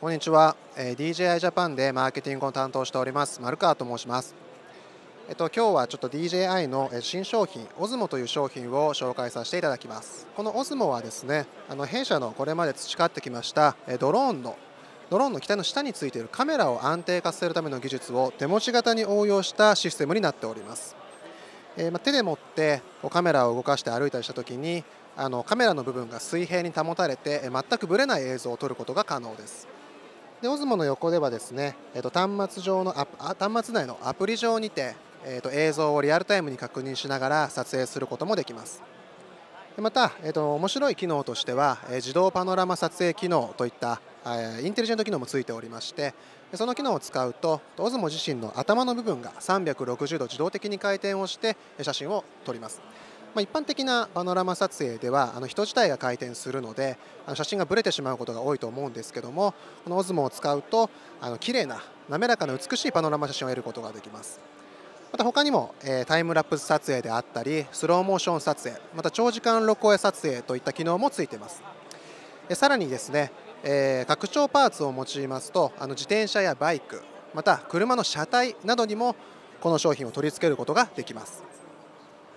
こんにちは、えー、DJI ジャパンでマーケティングを担当しております。丸川と申します。えっと今日はちょっと DJI の新商品 OSMO という商品を紹介させていただきます。この OSMO はですねあの弊社のこれまで培ってきましたドローンのドローンの機体の下についているカメラを安定化させるための技術を手持ち型に応用したシステムになっております、えー、ま手で持ってカメラを動かして歩いたりした時にあのカメラの部分が水平に保たれて全くぶれない映像を撮ることが可能です。で OSMO の横ではですね、えー、と端末上の端末内のアプリ上にて、えー、と映像をリアルタイムに確認しながら撮影することもできます。また、えー、と面白い機能としては、え自動パノラマ撮影機能といった、インテリジェント機能もついておりましてその機能を使うと OSMO 自身の頭の部分が360度自動的に回転をして写真を撮ります。まあ、一般的なパノラマ撮影ではあの人自体が回転するのであの写真がぶれてしまうことが多いと思うんですけどもこの OSMO を使うとあの綺麗な滑らかな美しいパノラマ写真を得ることができます。また他にも、えー、タイムラプス撮影であったりスローモーション撮影また長時間録音撮影といった機能もついています。さらにですね、えー、拡張パーツを用いますとあの自転車やバイクまた車の車体などにもこの商品を取り付けることができます。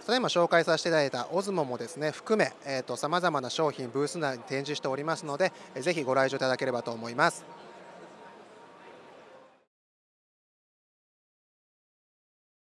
ただいま紹介させていただいたオズモもですね含めさまざまな商品ブース内に展示しておりますのでぜひご来場いただければと思います。